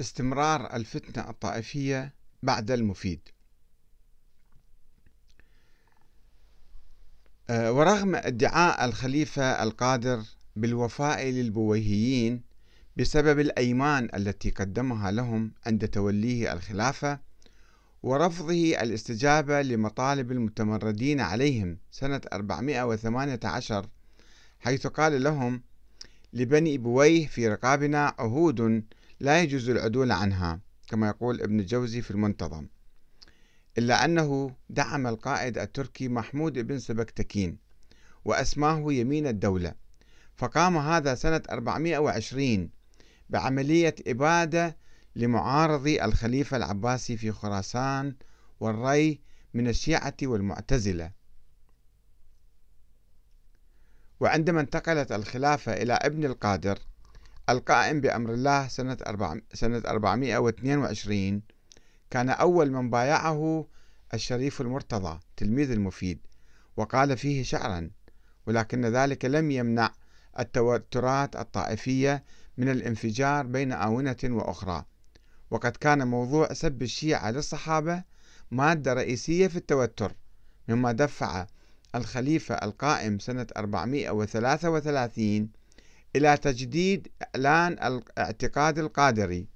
استمرار الفتنة الطائفية بعد المفيد. آه، ورغم ادعاء الخليفة القادر بالوفاء للبويهيين بسبب الأيمان التي قدمها لهم عند توليه الخلافة ورفضه الاستجابة لمطالب المتمردين عليهم سنة 418 حيث قال لهم لبني بويه في رقابنا عهود لا يجوز العدول عنها كما يقول ابن الجوزي في المنتظم. إلا أنه دعم القائد التركي محمود بن سبكتكين وأسماه يمين الدولة فقام هذا سنة 420 بعملية إبادة لمعارضي الخليفة العباسي في خراسان والري من الشيعة والمعتزلة. وعندما انتقلت الخلافة إلى ابن القادر القائم بأمر الله سنة سنة 422 كان أول من بايعه الشريف المرتضى تلميذ المفيد وقال فيه شعرا ولكن ذلك لم يمنع التوترات الطائفية من الانفجار بين آونة وأخرى. وقد كان موضوع سب الشيعة للصحابة مادة رئيسية في التوتر مما دفع الخليفة القائم سنة 433 إلى تجديد إعلان الاعتقاد القادري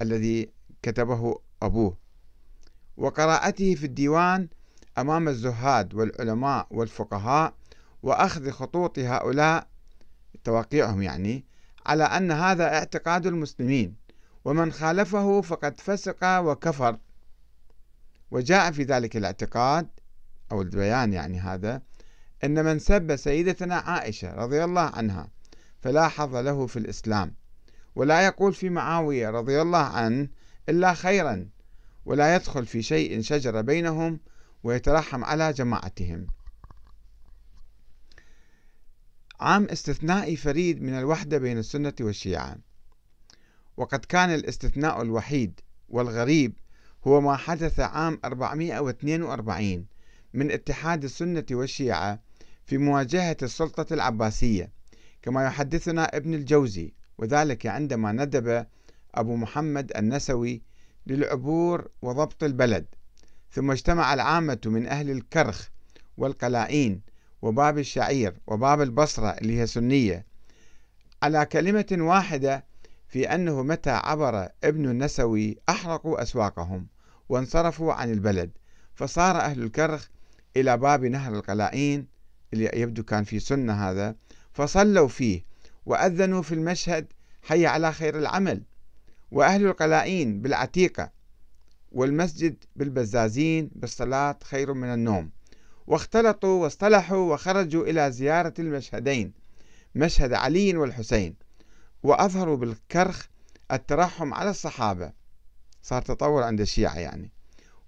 الذي كتبه أبوه. وقراءته في الديوان أمام الزهاد والعلماء والفقهاء وأخذ خطوط هؤلاء توقيعهم يعني على أن هذا اعتقاد المسلمين ومن خالفه فقد فسق وكفر. وجاء في ذلك الاعتقاد أو البيان يعني هذا أن من سب سيدتنا عائشة رضي الله عنها فلا حظ له في الإسلام. ولا يقول في معاوية رضي الله عنه إلا خيرا ولا يدخل في شيء شجر بينهم ويترحم على جماعتهم. عام استثنائي فريد من الوحدة بين السنة والشيعة. وقد كان الاستثناء الوحيد والغريب هو ما حدث عام 442 من اتحاد السنة والشيعة في مواجهة السلطة العباسية. كما يحدثنا ابن الجوزي وذلك عندما ندب أبو محمد النسوي للعبور وضبط البلد. ثم اجتمع العامة من أهل الكرخ والقلائين وباب الشعير وباب البصرة اللي هي سنية على كلمة واحدة في أنه متى عبر ابن النسوي أحرقوا أسواقهم وانصرفوا عن البلد. فصار أهل الكرخ إلى باب نهر القلائين اللي يبدو كان في سنة هذا. فصلوا فيه وأذنوا في المشهد حي على خير العمل. وأهل القلائين بالعتيقة والمسجد بالبزازين بالصلاة خير من النوم. واختلطوا واصطلحوا وخرجوا إلى زيارة المشهدين مشهد علي والحسين. وأظهروا بالكرخ الترحم على الصحابة. صار تطور عند الشيعة يعني.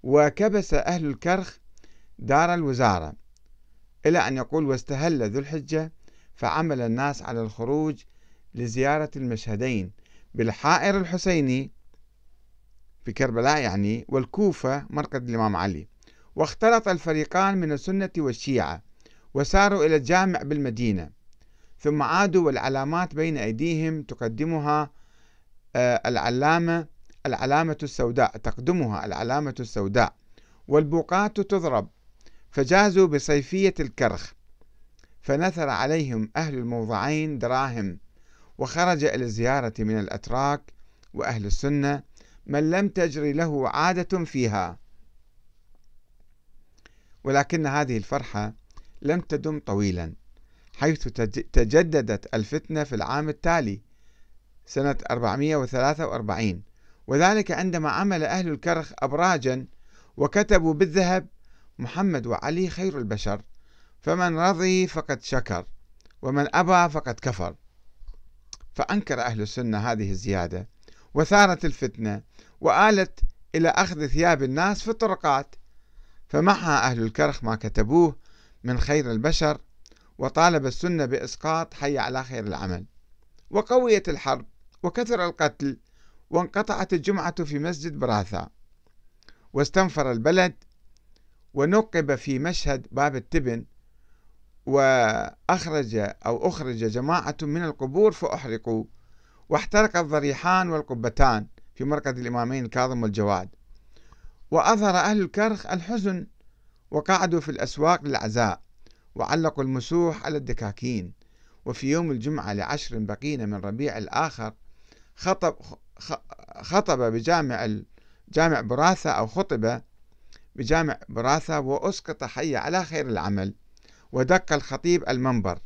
وكبس أهل الكرخ دار الوزارة إلى أن يقول واستهل ذو الحجة فعمل الناس على الخروج لزيارة المشهدين بالحائر الحسيني في كربلاء يعني والكوفة مرقد الإمام علي. واختلط الفريقان من السنة والشيعة وساروا إلى الجامع بالمدينة. ثم عادوا والعلامات بين أيديهم تقدمها آه، العلامة العلامة السوداء تقدمها العلامة السوداء والبوقات تضرب. فجازوا بصيفية الكرخ. فنثر عليهم أهل الموضعين دراهم وخرج إلى الزيارة من الأتراك وأهل السنة من لم تجري له عادة فيها. ولكن هذه الفرحة لم تدم طويلا حيث تجددت الفتنة في العام التالي سنة 443 وذلك عندما عمل أهل الكرخ أبراجا وكتبوا بالذهب محمد وعلي خير البشر. فمن رضي فقد شكر ومن أبى فقد كفر. فأنكر أهل السنة هذه الزيادة وثارت الفتنة وآلت إلى أخذ ثياب الناس في الطرقات. فمحى أهل الكرخ ما كتبوه من خير البشر وطالب السنة بإسقاط حي على خير العمل. وقويت الحرب وكثر القتل وانقطعت الجمعة في مسجد براثا. واستنفر البلد ونقب في مشهد باب التبن وأخرج أو أخرج جماعة من القبور فأحرقوا واحترق الضريحان والقبتان في مرقد الإمامين الكاظم والجواد. وأظهر أهل الكرخ الحزن وقعدوا في الأسواق للعزاء وعلقوا المسوح على الدكاكين. وفي يوم الجمعة لعشر بقين من ربيع الآخر خطب خطب بجامع جامع براثة أو خطب بجامع براثة وأسقط حي على خير العمل. ودق الخطيب المنبر.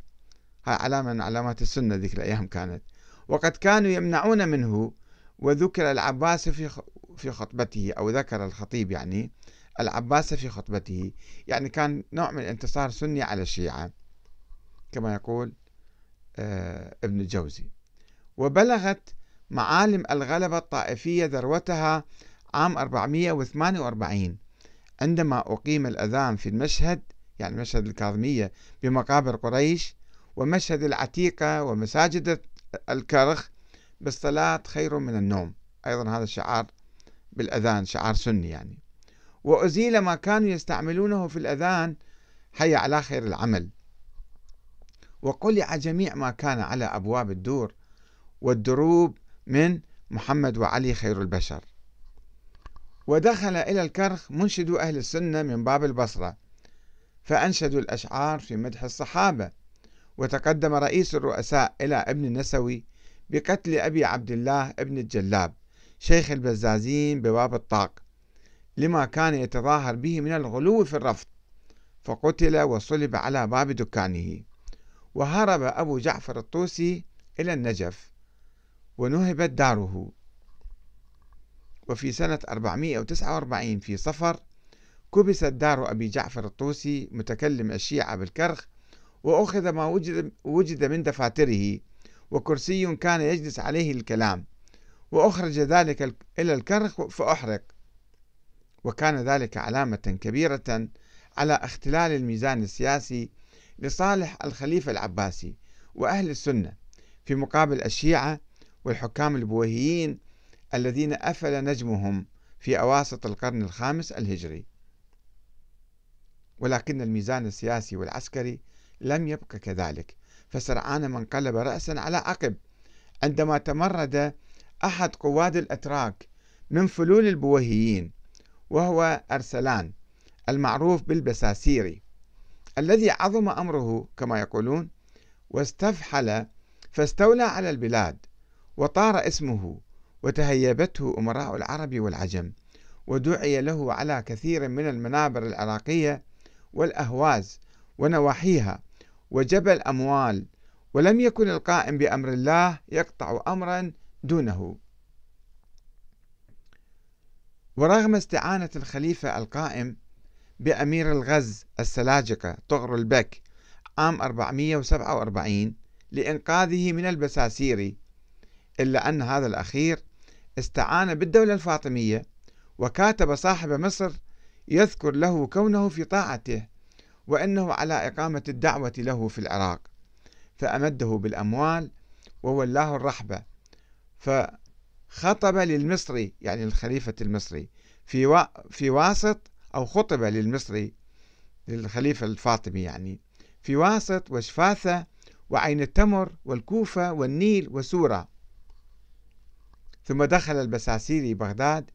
هاي علامة من علامات السنة ذيك الأيام كانت. وقد كانوا يمنعون منه وذكر العباس في في خطبته أو ذكر الخطيب يعني العباس في خطبته. يعني كان نوع من انتصار سني على الشيعة. كما يقول آه، ابن الجوزي. وبلغت معالم الغلبة الطائفية ذروتها عام 448 عندما أقيم الأذان في المشهد يعني مشهد الكاظمية بمقابر قريش ومشهد العتيقة ومساجد الكرخ بالصلاة خير من النوم. أيضا هذا شعار بالأذان شعار سني يعني. وأزيل ما كانوا يستعملونه في الأذان حي على خير العمل. وقلع جميع ما كان على أبواب الدور والدروب من محمد وعلي خير البشر. ودخل إلى الكرخ منشدو أهل السنة من باب البصرة. فأنشدوا الأشعار في مدح الصحابة وتقدم رئيس الرؤساء إلى ابن النسوي بقتل أبي عبد الله ابن الجلاب شيخ البزازين بباب الطاق لما كان يتظاهر به من الغلو في الرفض فقتل وصلب على باب دكانه. وهرب أبو جعفر الطوسي إلى النجف ونهبت داره. وفي سنة 449 في صفر كبست دار أبي جعفر الطوسي متكلم الشيعة بالكرخ وأخذ ما وجد, وجد من دفاتره وكرسي كان يجلس عليه الكلام وأخرج ذلك إلى الكرخ فأحرق. وكان ذلك علامة كبيرة على اختلال الميزان السياسي لصالح الخليفة العباسي وأهل السنة في مقابل الشيعة والحكام البويهيين الذين أفل نجمهم في أواسط القرن الخامس الهجري. ولكن الميزان السياسي والعسكري لم يبق كذلك فسرعان ما انقلب رأسا على عقب. عندما تمرد أحد قواد الأتراك من فلول البويهيين وهو أرسلان المعروف بالبساسيري الذي عظم أمره كما يقولون واستفحل فاستولى على البلاد وطار اسمه وتهيبته أمراء العرب والعجم ودعي له على كثير من المنابر العراقية والأهواز ونواحيها وجبل الأموال ولم يكن القائم بأمر الله يقطع أمرا دونه. ورغم استعانة الخليفة القائم بأمير الغز السلاجقة طغر البك عام 447 لإنقاذه من البساسيري إلا أن هذا الأخير استعان بالدولة الفاطمية وكاتب صاحب مصر يذكر له كونه في طاعته وأنه على إقامة الدعوة له في العراق. فأمده بالأموال وولاه الرحبة. فخطب للمصري يعني الخليفة المصري في في واسط أو خطب للمصري للخليفة الفاطمي يعني في واسط وشفاثة وعين التمر والكوفة والنيل وسورة. ثم دخل البساسيري بغداد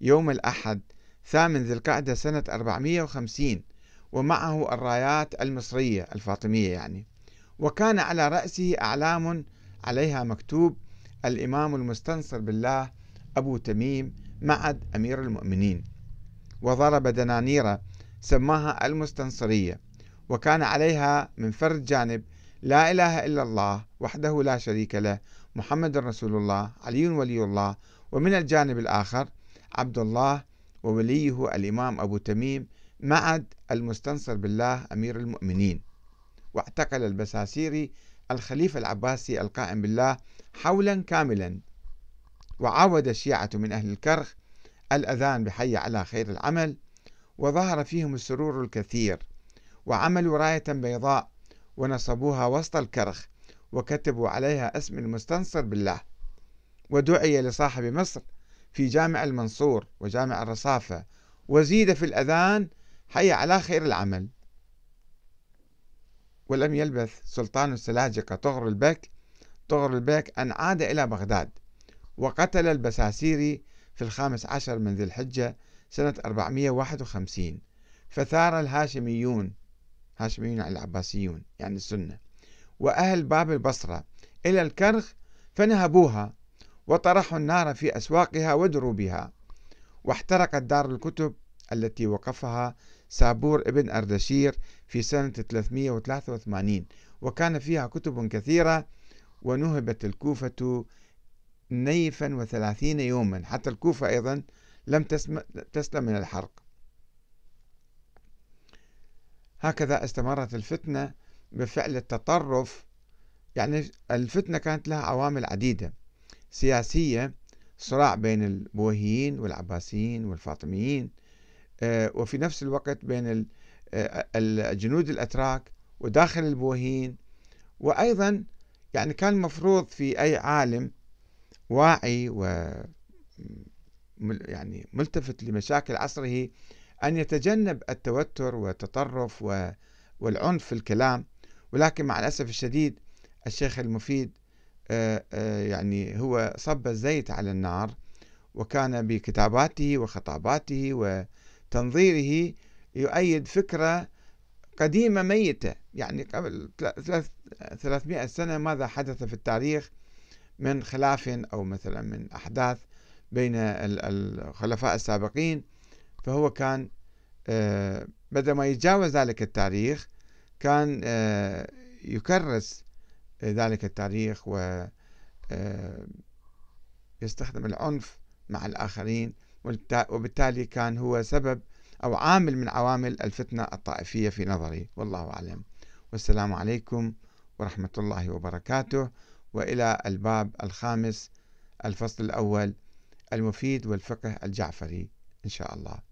يوم الأحد ثامن ذي القعدة سنة 450 ومعه الرايات المصرية الفاطمية يعني. وكان على رأسه أعلام عليها مكتوب الإمام المستنصر بالله أبو تميم معد أمير المؤمنين. وضرب دنانير سماها المستنصرية. وكان عليها من فرد جانب لا إله إلا الله وحده لا شريك له محمد رسول الله علي ولي الله. ومن الجانب الآخر عبد الله ووليه الإمام أبو تميم معد المستنصر بالله أمير المؤمنين واعتقل البساسيري الخليفة العباسي القائم بالله حولا كاملا وعاود الشيعة من أهل الكرخ الأذان بحي على خير العمل وظهر فيهم السرور الكثير وعملوا راية بيضاء ونصبوها وسط الكرخ وكتبوا عليها اسم المستنصر بالله ودعي لصاحب مصر في جامع المنصور وجامع الرصافة وزيد في الأذان حي على خير العمل. ولم يلبث سلطان السلاجقة طغر البك طغر البيك أن عاد إلى بغداد وقتل البساسيري في الخامس عشر من ذي الحجة سنة 451 فثار الهاشميون هاشميون يعني العباسيون يعني السنة وأهل باب البصرة إلى الكرخ فنهبوها. وطرحوا النار في أسواقها ودروبها واحترقت دار الكتب التي وقفها سابور ابن أردشير في سنة 383 وكان فيها كتب كثيرة ونهبت الكوفة نيفا وثلاثين يوما. حتى الكوفة أيضا لم تسلم من الحرق. هكذا استمرت الفتنة بفعل التطرف يعني الفتنة كانت لها عوامل عديدة. سياسية صراع بين البويهيين والعباسيين والفاطميين آه، وفي نفس الوقت بين آه، الجنود الأتراك وداخل البويهيين وأيضا يعني كان مفروض في أي عالم واعي و يعني ملتفت لمشاكل عصره أن يتجنب التوتر والتطرف والعنف في الكلام. ولكن مع الأسف الشديد الشيخ المفيد آه، آه، يعني هو صب الزيت على النار وكان بكتاباته وخطاباته وتنظيره يؤيد فكرة قديمة ميتة. يعني قبل 300 سنة ماذا حدث في التاريخ من خلاف أو مثلا من أحداث بين الخلفاء السابقين؟ فهو كان آه، بدل ما يتجاوز ذلك التاريخ كان آه، يكرس ذلك التاريخ و آه، يستخدم العنف مع الآخرين وبالتالي كان هو سبب أو عامل من عوامل الفتنة الطائفية في نظري. والله أعلم. والسلام عليكم ورحمة الله وبركاته. وإلى الباب الخامس الفصل الأول المفيد والفقه الجعفري. إن شاء الله.